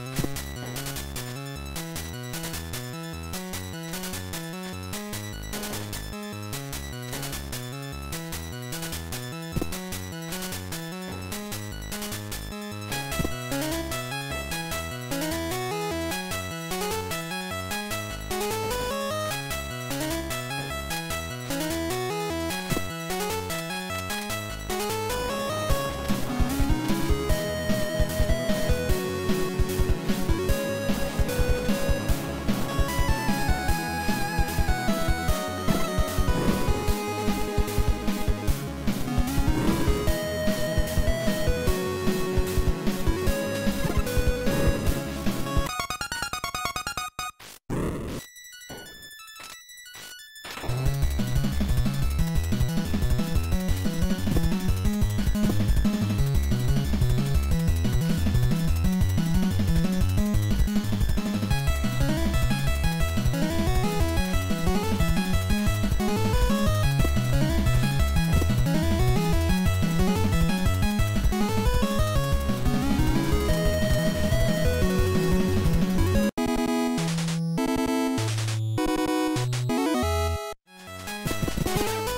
you Bye.